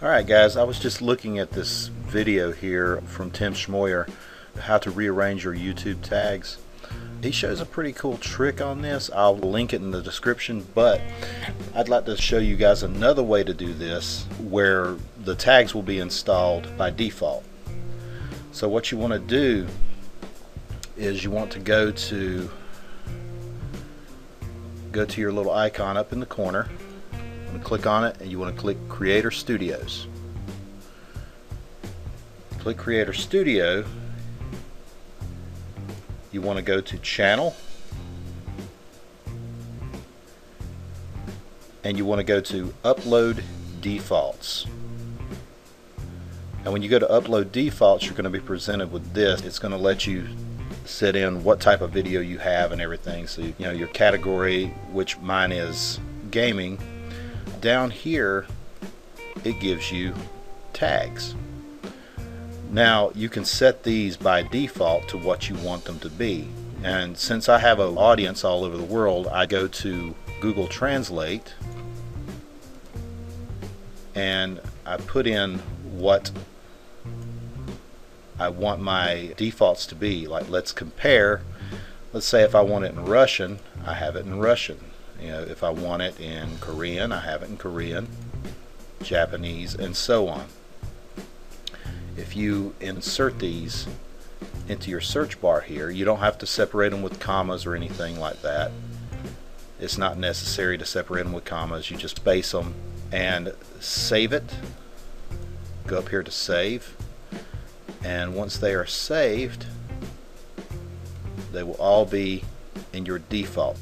Alright guys, I was just looking at this video here from Tim Schmoyer, how to rearrange your YouTube tags. He shows a pretty cool trick on this. I'll link it in the description, but I'd like to show you guys another way to do this where the tags will be installed by default. So what you want to do is you want to go to go to your little icon up in the corner you want to click on it and you want to click Creator Studios. Click Creator Studio. You want to go to Channel and you want to go to Upload Defaults. And when you go to Upload Defaults, you're going to be presented with this. It's going to let you set in what type of video you have and everything. So, you know, your category, which mine is gaming, down here it gives you tags. Now you can set these by default to what you want them to be. And since I have an audience all over the world, I go to Google Translate and I put in what I want my defaults to be. Like let's compare. Let's say if I want it in Russian, I have it in Russian. You know, if I want it in Korean, I have it in Korean, Japanese, and so on. If you insert these into your search bar here, you don't have to separate them with commas or anything like that. It's not necessary to separate them with commas. You just space them and save it. Go up here to save. And once they are saved, they will all be in your default.